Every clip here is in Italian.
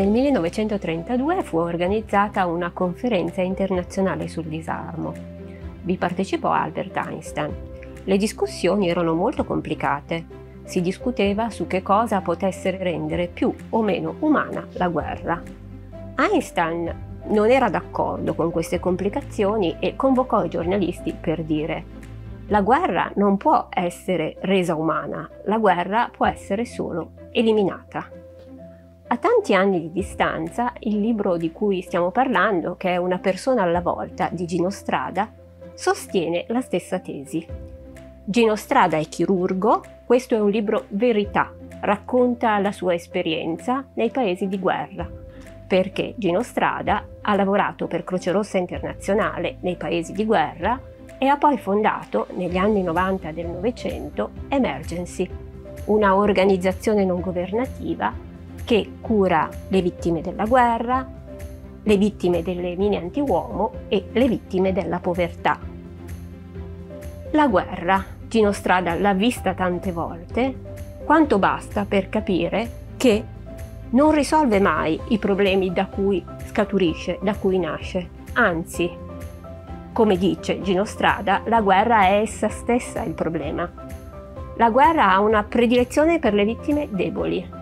Nel 1932 fu organizzata una conferenza internazionale sul disarmo. Vi partecipò Albert Einstein. Le discussioni erano molto complicate. Si discuteva su che cosa potesse rendere più o meno umana la guerra. Einstein non era d'accordo con queste complicazioni e convocò i giornalisti per dire la guerra non può essere resa umana, la guerra può essere solo eliminata. A tanti anni di distanza, il libro di cui stiamo parlando, che è Una persona alla volta di Gino Strada, sostiene la stessa tesi. Gino Strada è chirurgo, questo è un libro verità, racconta la sua esperienza nei paesi di guerra, perché Gino Strada ha lavorato per Croce Rossa Internazionale nei paesi di guerra e ha poi fondato, negli anni 90 del Novecento, Emergency, una organizzazione non governativa che cura le vittime della guerra, le vittime delle mine antiuomo e le vittime della povertà. La guerra, Gino Strada l'ha vista tante volte, quanto basta per capire che non risolve mai i problemi da cui scaturisce, da cui nasce. Anzi, come dice Gino Strada, la guerra è essa stessa il problema. La guerra ha una predilezione per le vittime deboli,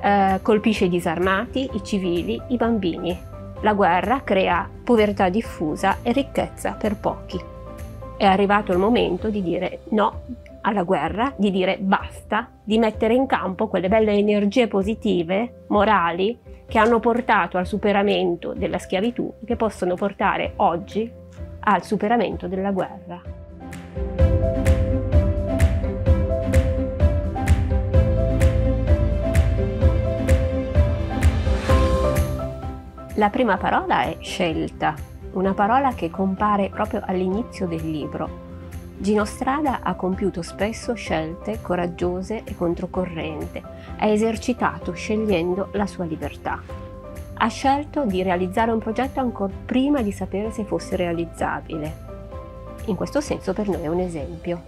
eh, colpisce i disarmati, i civili, i bambini. La guerra crea povertà diffusa e ricchezza per pochi. È arrivato il momento di dire no alla guerra, di dire basta, di mettere in campo quelle belle energie positive, morali, che hanno portato al superamento della schiavitù, che possono portare oggi al superamento della guerra. La prima parola è scelta, una parola che compare proprio all'inizio del libro. Gino Strada ha compiuto spesso scelte coraggiose e controcorrente, ha esercitato scegliendo la sua libertà. Ha scelto di realizzare un progetto ancora prima di sapere se fosse realizzabile. In questo senso per noi è un esempio.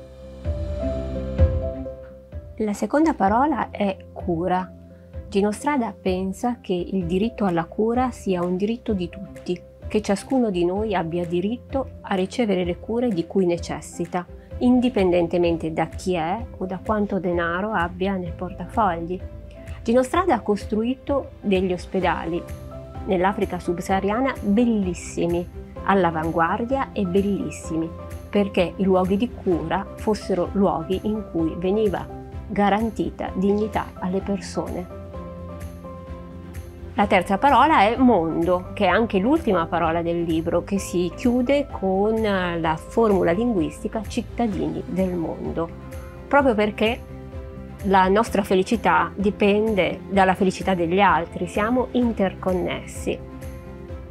La seconda parola è cura. Gino Strada pensa che il diritto alla cura sia un diritto di tutti, che ciascuno di noi abbia diritto a ricevere le cure di cui necessita, indipendentemente da chi è o da quanto denaro abbia nel portafogli. Gino Strada ha costruito degli ospedali nell'Africa subsahariana bellissimi, all'avanguardia e bellissimi, perché i luoghi di cura fossero luoghi in cui veniva garantita dignità alle persone. La terza parola è mondo, che è anche l'ultima parola del libro, che si chiude con la formula linguistica cittadini del mondo, proprio perché la nostra felicità dipende dalla felicità degli altri, siamo interconnessi.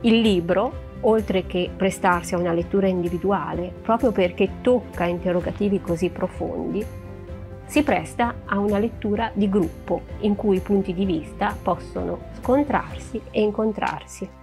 Il libro, oltre che prestarsi a una lettura individuale, proprio perché tocca interrogativi così profondi, si presta a una lettura di gruppo in cui i punti di vista possono scontrarsi e incontrarsi.